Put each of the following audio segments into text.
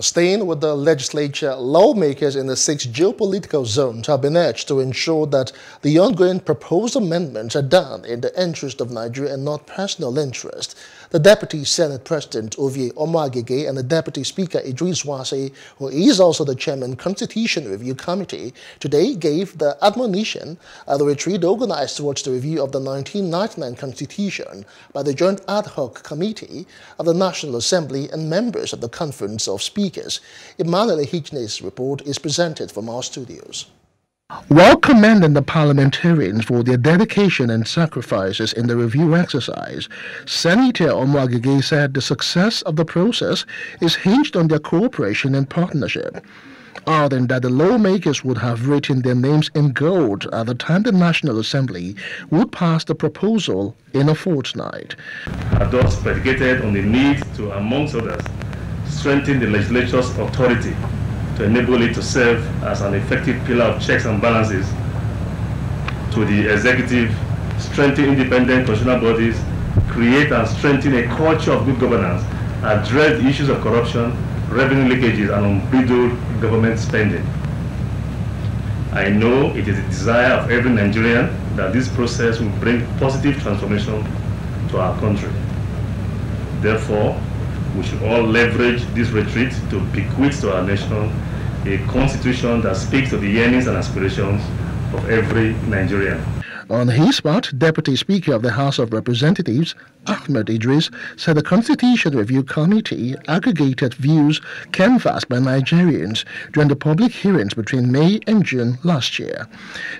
Staying with the legislature, lawmakers in the six geopolitical zones have been urged to ensure that the ongoing proposed amendments are done in the interest of Nigeria and not personal interest. The Deputy Senate President Ovie Omo-Agege and the Deputy Speaker Idris Wase, who is also the Chairman Constitution Review Committee, today gave the admonition at the retreat organized towards the review of the 1999 Constitution by the Joint Ad Hoc Committee of the National Assembly and members of the Conference of Speakers. Emmanuel Hijne's report is presented from our studios. While commending the parliamentarians for their dedication and sacrifices in the review exercise, Senator Omo-Agege said the success of the process is hinged on their cooperation and partnership. Adding that the lawmakers would have written their names in gold at the time the National Assembly would pass the proposal in a fortnight. Are thus predicated on the need to, amongst others, strengthen the legislature's authority to enable it to serve as an effective pillar of checks and balances to the executive, strengthen independent constitutional bodies, create and strengthen a culture of good governance, address the issues of corruption, revenue leakages, and unbridled government spending. I know it is the desire of every Nigerian that this process will bring positive transformation to our country. Therefore, we should all leverage this retreat to bequeath to our nation a constitution that speaks to the yearnings and aspirations of every Nigerian. On his part, Deputy Speaker of the House of Representatives, Ahmed Idris, said the Constitution Review Committee aggregated views canvassed by Nigerians during the public hearings between May and June last year.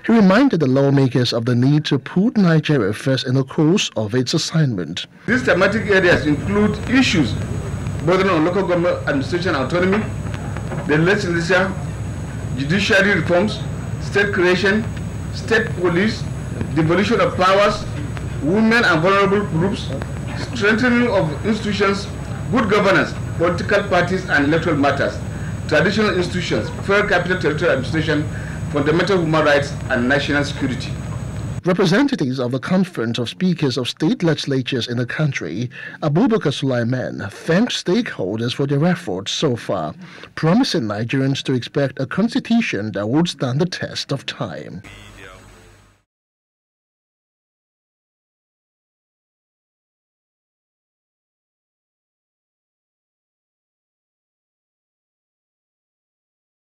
He reminded the lawmakers of the need to put Nigeria first in the course of its assignment. These thematic areas include issues bordering on local government administration autonomy, the legislature, judiciary reforms, state creation, state police, devolution of powers, women and vulnerable groups, strengthening of institutions, good governance, political parties and electoral matters, traditional institutions, fair capital territorial administration, fundamental human rights and national security. Representatives of the Conference of Speakers of State Legislatures in the country, Abubakar Sulaiman, thanked stakeholders for their efforts so far, promising Nigerians to expect a constitution that would stand the test of time.